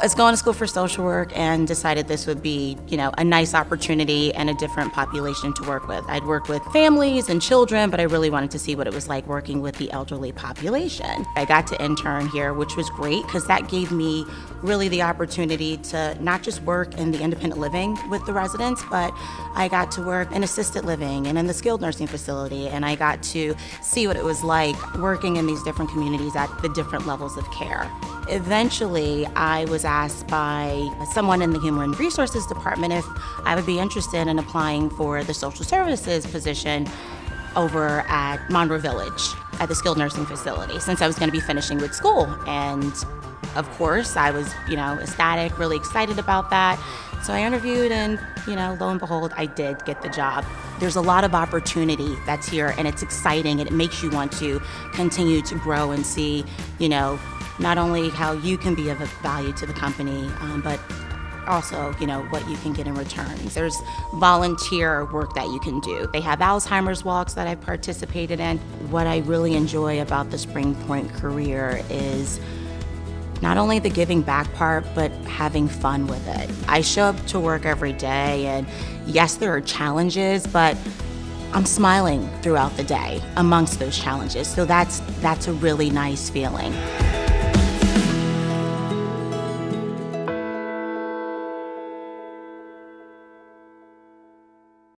I was going to school for social work and decided this would be, you know, a nice opportunity and a different population to work with. I'd worked with families and children, but I really wanted to see what it was like working with the elderly population. I got to intern here, which was great because that gave me really the opportunity to not just work in the independent living with the residents, but I got to work in assisted living and in the skilled nursing facility, and I got to see what it was like working in these different communities at the different levels of care. Eventually, I was asked by someone in the Human Resources Department if I would be interested in applying for the social services position over at Monroe Village at the skilled nursing facility since I was going to be finishing with school. And of course, I was, you know, ecstatic, really excited about that. So I interviewed, and, you know, lo and behold, I did get the job. There's a lot of opportunity that's here, and it's exciting, and it makes you want to continue to grow and see, you know, not only how you can be of a value to the company, um, but also, you know, what you can get in return. There's volunteer work that you can do. They have Alzheimer's walks that I've participated in. What I really enjoy about the Spring Point career is not only the giving back part, but having fun with it. I show up to work every day, and yes, there are challenges, but I'm smiling throughout the day amongst those challenges. So that's that's a really nice feeling.